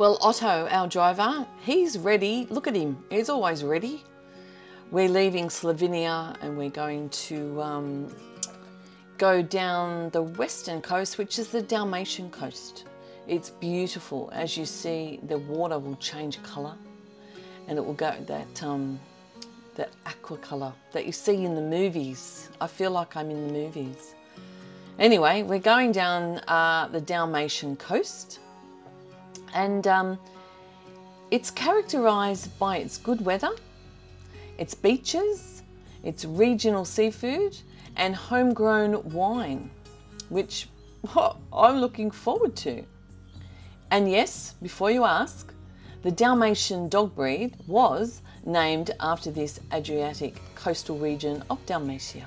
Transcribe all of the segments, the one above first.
Well, Otto, our driver, he's ready. Look at him, he's always ready. We're leaving Slovenia and we're going to um, go down the western coast, which is the Dalmatian coast. It's beautiful. As you see, the water will change colour and it will go that, um, that aqua colour that you see in the movies. I feel like I'm in the movies. Anyway, we're going down uh, the Dalmatian coast and um, it's characterized by its good weather, its beaches, its regional seafood, and homegrown wine, which oh, I'm looking forward to. And yes, before you ask, the Dalmatian dog breed was named after this Adriatic coastal region of Dalmatia.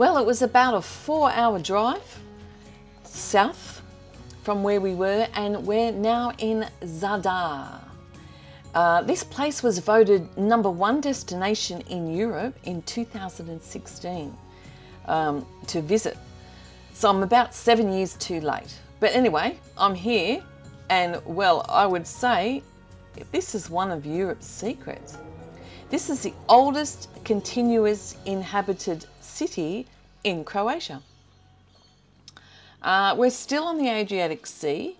Well, it was about a four hour drive south from where we were, and we're now in Zadar. Uh, this place was voted number one destination in Europe in 2016 um, to visit. So I'm about seven years too late. But anyway, I'm here, and well, I would say this is one of Europe's secrets. This is the oldest continuous inhabited city in Croatia. Uh, we're still on the Adriatic Sea.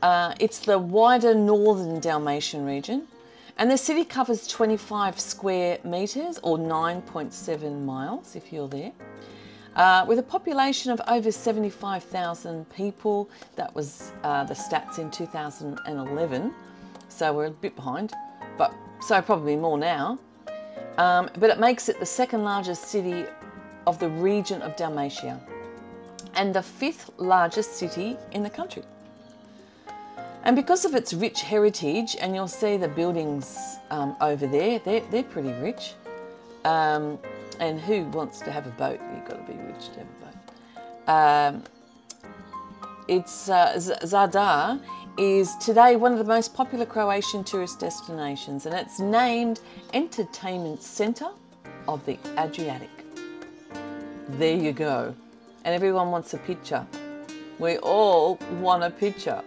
Uh, it's the wider northern Dalmatian region, and the city covers 25 square metres or 9.7 miles if you're there. Uh, with a population of over 75,000 people, that was uh, the stats in 2011, so we're a bit behind, but so probably more now. Um, but it makes it the second largest city of the region of Dalmatia and the fifth largest city in the country. And because of its rich heritage, and you'll see the buildings um, over there, they're, they're pretty rich. Um, and who wants to have a boat? You've got to be rich to have a boat. Um, it's uh, Zadar is today one of the most popular Croatian tourist destinations, and it's named Entertainment Centre of the Adriatic. There you go. And everyone wants a picture. We all want a picture.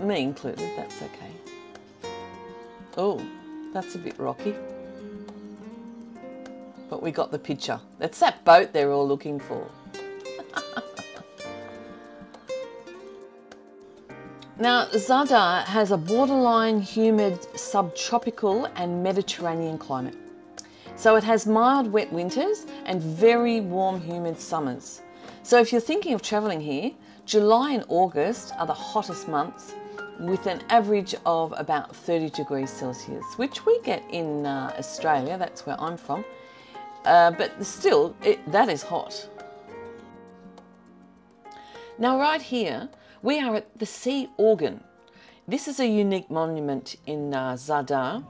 Me included, that's okay. Oh, that's a bit rocky. But we got the picture. It's that boat they're all looking for. Now, Zadar has a borderline humid subtropical and Mediterranean climate. So it has mild wet winters and very warm humid summers. So if you're thinking of travelling here, July and August are the hottest months with an average of about 30 degrees Celsius, which we get in uh, Australia, that's where I'm from. Uh, but still, it, that is hot. Now right here, we are at the Sea Organ. This is a unique monument in uh, Zadar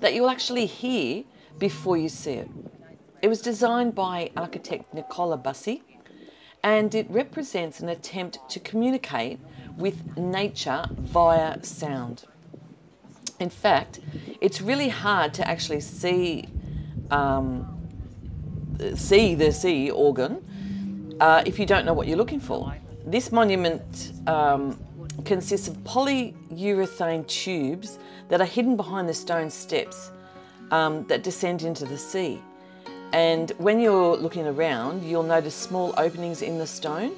that you'll actually hear before you see it. It was designed by architect Nikola Bašić and it represents an attempt to communicate with nature via sound. In fact, it's really hard to actually see um, see the sea organ uh, if you don't know what you're looking for. This monument um, consists of polyurethane tubes that are hidden behind the stone steps um, that descend into the sea. And when you're looking around, you'll notice small openings in the stone,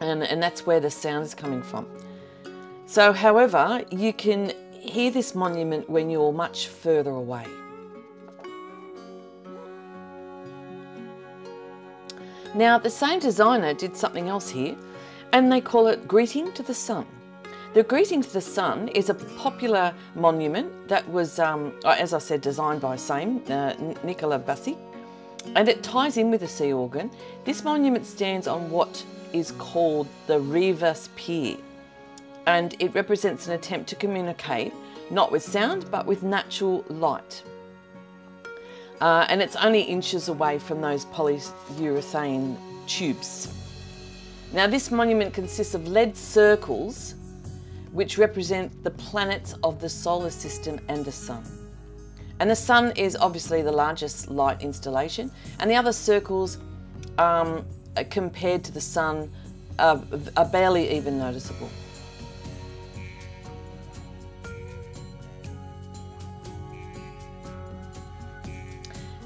and, and that's where the sound is coming from. So, however, you can hear this monument when you're much further away. Now, the same designer did something else here, and they call it Greeting to the Sun. The Greeting to the Sun is a popular monument that was, um, uh, as I said, designed by same, uh, Nikola Bašić, and it ties in with the sea organ. This monument stands on what is called the Rivas Pier, and it represents an attempt to communicate not with sound but with natural light. Uh, and it's only inches away from those polyurethane tubes. Now this monument consists of lead circles which represent the planets of the solar system and the sun. And the sun is obviously the largest light installation and the other circles um, compared to the sun are, are barely even noticeable.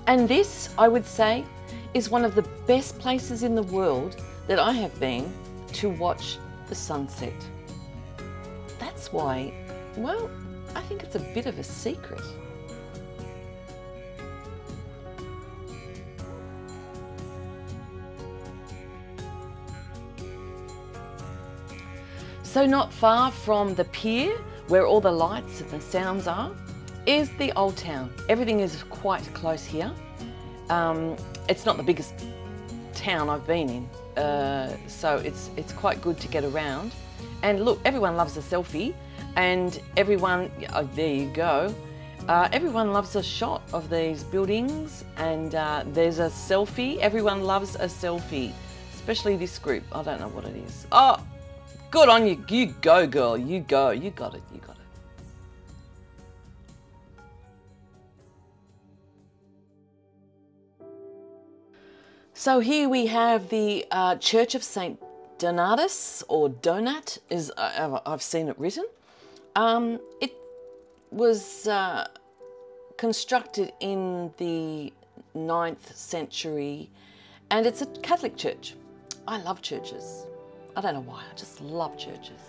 And this, I would say, is one of the best places in the world that I have been to watch the sunset. That's why, well, I think it's a bit of a secret. So not far from the pier, where all the lights and the sounds are, is the Old Town. Everything is quite close here. Um, it's not the biggest town I've been in, uh, so it's, it's quite good to get around. And look, everyone loves a selfie, and everyone, oh, there you go. Uh, everyone loves a shot of these buildings, and uh, there's a selfie. Everyone loves a selfie, especially this group. I don't know what it is. Oh, good on you. You go, girl. You go. You got it. You got it. So here we have the uh, Church of St. Donatus, or Donat, is uh, I've seen it written. Um, it was uh, constructed in the 9th century and it's a Catholic church. I love churches. I don't know why, I just love churches.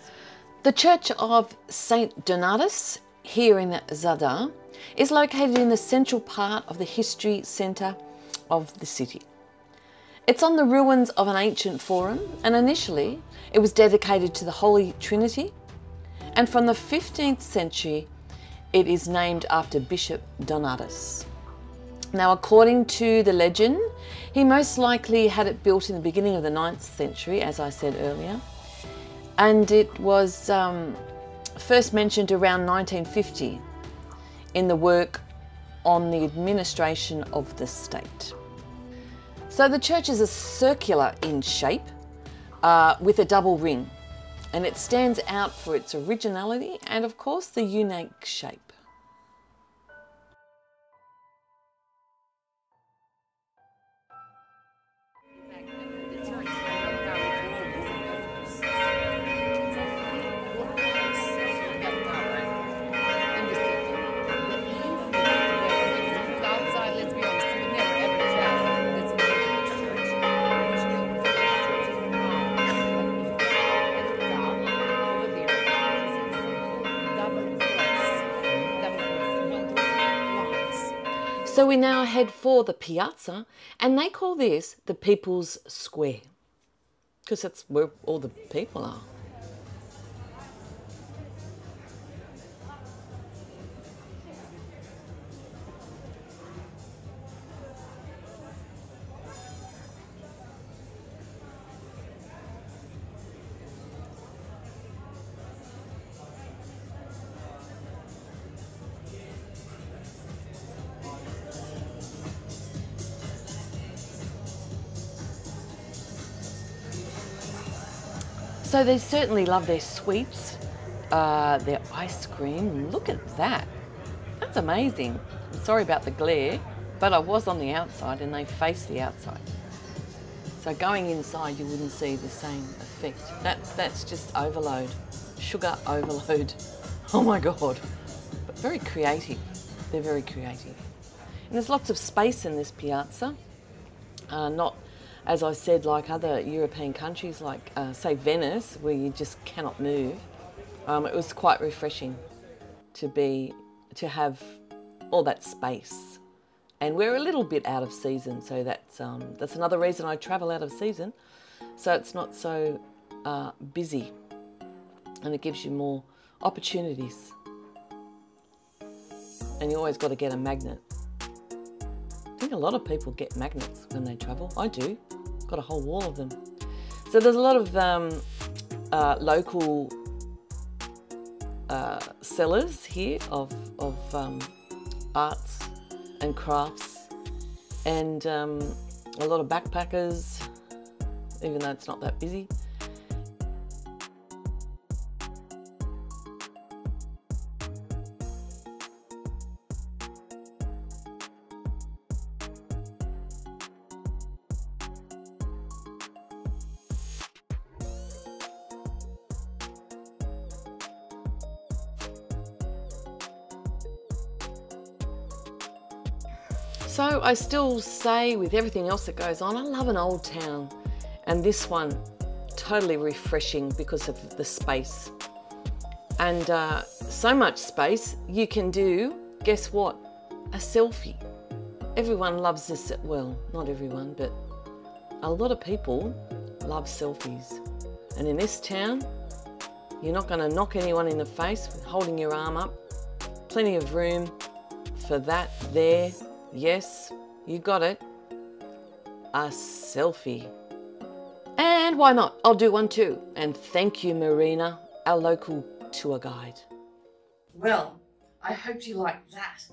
The Church of St. Donatus here in Zadar is located in the central part of the history centre of the city. It's on the ruins of an ancient forum, and initially it was dedicated to the Holy Trinity. And from the 15th century, it is named after Bishop Donatus. Now, according to the legend, he most likely had it built in the beginning of the 9th century, as I said earlier, and it was um, first mentioned around 1950 in the work on the administration of the state. So the church is a circular in shape uh, with a double ring and it stands out for its originality and of course the unique shape. So we now head for the piazza, and they call this the People's Square because that's where all the people are. So they certainly love their sweets, uh, their ice cream. Look at that. That's amazing. I'm sorry about the glare, but I was on the outside and they face the outside. So going inside, you wouldn't see the same effect. That, that's just overload, sugar overload. Oh my God. But very creative. They're very creative. And there's lots of space in this piazza. Uh, not, as I said, like other European countries, like uh, say Venice, where you just cannot move. Um, it was quite refreshing to be to have all that space. And we're a little bit out of season, so that's um, that's another reason I travel out of season, so it's not so uh, busy, and it gives you more opportunities. And you always got to get a magnet. A lot of people get magnets when they travel. I do. Got a whole wall of them. So there's a lot of um, uh, local uh, sellers here of, of um, arts and crafts and um, a lot of backpackers, even though it's not that busy. So I still say with everything else that goes on, I love an old town. And this one, totally refreshing because of the space. And uh, so much space, you can do, guess what? A selfie. Everyone loves this, well, not everyone, but a lot of people love selfies. And in this town, you're not going to knock anyone in the face with holding your arm up. Plenty of room for that there. Yes, you got it. A selfie. And why not? I'll do one too. And thank you, Marina, our local tour guide. Well, I hope you like that.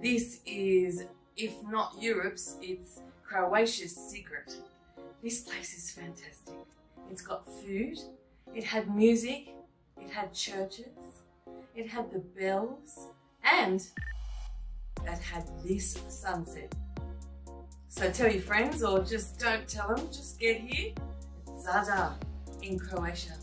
This is, if not Europe's, it's Croatia's secret. This place is fantastic. It's got food, it had music, it had churches, it had the bells, and that had this sunset. So tell your friends or just don't tell them, just get here. Zadar in Croatia.